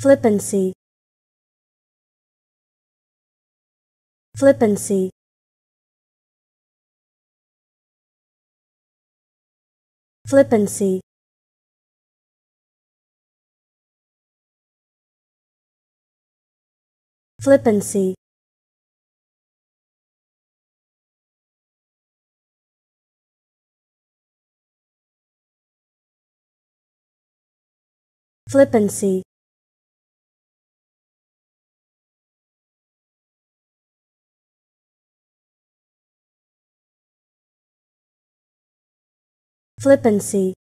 flippancy. Flippancy. Flippancy. Flippancy. Flippancy flippancy